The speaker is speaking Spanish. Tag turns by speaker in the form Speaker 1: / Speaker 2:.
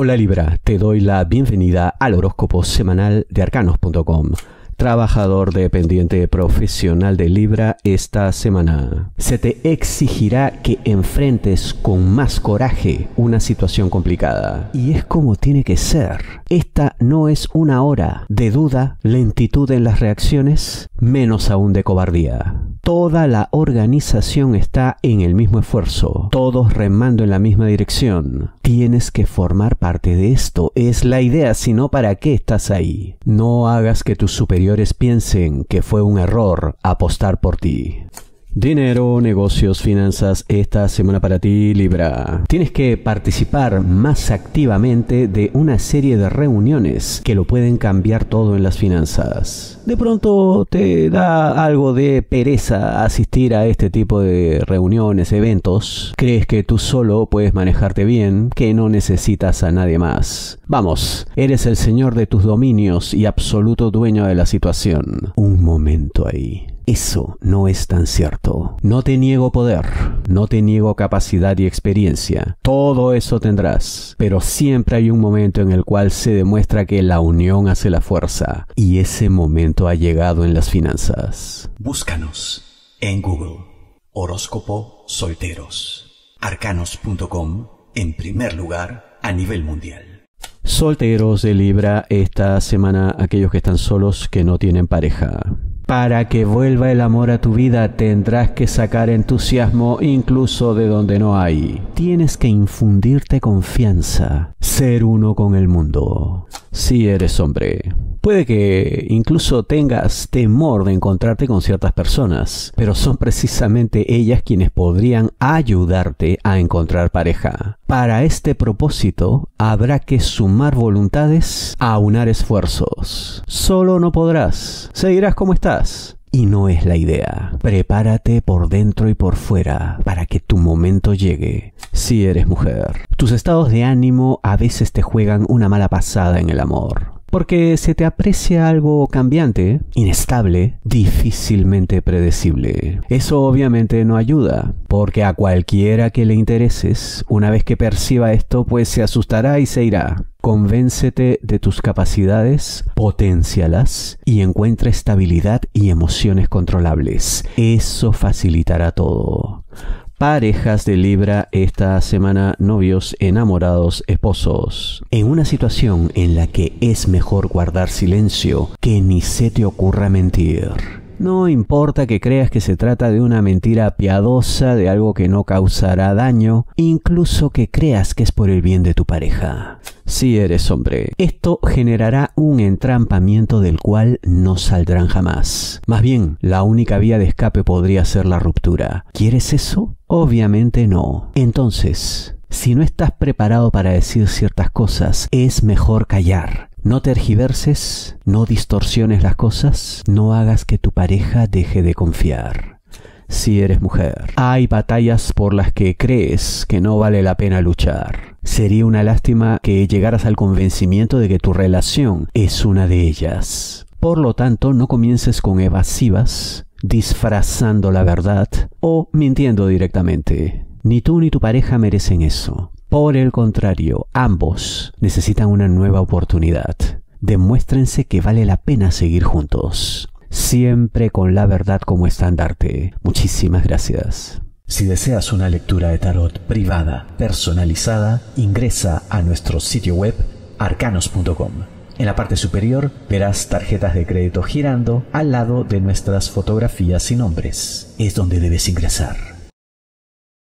Speaker 1: Hola Libra, te doy la bienvenida al horóscopo semanal de arcanos.com trabajador dependiente profesional de Libra esta semana. Se te exigirá que enfrentes con más coraje una situación complicada. Y es como tiene que ser. Esta no es una hora de duda, lentitud en las reacciones, menos aún de cobardía. Toda la organización está en el mismo esfuerzo, todos remando en la misma dirección. Tienes que formar parte de esto, es la idea, si no, ¿para qué estás ahí? No hagas que tus superiores piensen que fue un error apostar por ti. Dinero, negocios, finanzas, esta semana para ti, Libra. Tienes que participar más activamente de una serie de reuniones que lo pueden cambiar todo en las finanzas. De pronto te da algo de pereza asistir a este tipo de reuniones, eventos. Crees que tú solo puedes manejarte bien, que no necesitas a nadie más. Vamos, eres el señor de tus dominios y absoluto dueño de la situación. Un momento ahí. Eso no es tan cierto. No te niego poder, no te niego capacidad y experiencia. Todo eso tendrás. Pero siempre hay un momento en el cual se demuestra que la unión hace la fuerza. Y ese momento ha llegado en las finanzas.
Speaker 2: Búscanos en Google. Horóscopo Solteros. Arcanos.com en primer lugar a nivel mundial.
Speaker 1: Solteros de Libra esta semana aquellos que están solos que no tienen pareja. Para que vuelva el amor a tu vida tendrás que sacar entusiasmo incluso de donde no hay. Tienes que infundirte confianza, ser uno con el mundo. Si eres hombre, puede que incluso tengas temor de encontrarte con ciertas personas, pero son precisamente ellas quienes podrían ayudarte a encontrar pareja. Para este propósito, habrá que sumar voluntades, aunar esfuerzos. Solo no podrás. Seguirás como estás. Y no es la idea. Prepárate por dentro y por fuera para que tu momento llegue. Si eres mujer, tus estados de ánimo a veces te juegan una mala pasada en el amor porque se te aprecia algo cambiante, inestable, difícilmente predecible. Eso obviamente no ayuda, porque a cualquiera que le intereses, una vez que perciba esto, pues se asustará y se irá. Convéncete de tus capacidades, potencialas y encuentra estabilidad y emociones controlables. Eso facilitará todo parejas de Libra esta semana, novios, enamorados, esposos. En una situación en la que es mejor guardar silencio que ni se te ocurra mentir. No importa que creas que se trata de una mentira piadosa, de algo que no causará daño, incluso que creas que es por el bien de tu pareja. Si eres hombre, esto generará un entrampamiento del cual no saldrán jamás. Más bien, la única vía de escape podría ser la ruptura. ¿Quieres eso? Obviamente no. Entonces, si no estás preparado para decir ciertas cosas, es mejor callar. No tergiverses, no distorsiones las cosas, no hagas que tu pareja deje de confiar. Si eres mujer, hay batallas por las que crees que no vale la pena luchar. Sería una lástima que llegaras al convencimiento de que tu relación es una de ellas. Por lo tanto, no comiences con evasivas, disfrazando la verdad o mintiendo directamente. Ni tú ni tu pareja merecen eso. Por el contrario, ambos necesitan una nueva oportunidad. Demuéstrense que vale la pena seguir juntos, siempre con la verdad como estandarte. Muchísimas gracias.
Speaker 2: Si deseas una lectura de tarot privada, personalizada, ingresa a nuestro sitio web arcanos.com. En la parte superior verás tarjetas de crédito girando al lado de nuestras fotografías y nombres. Es donde debes ingresar.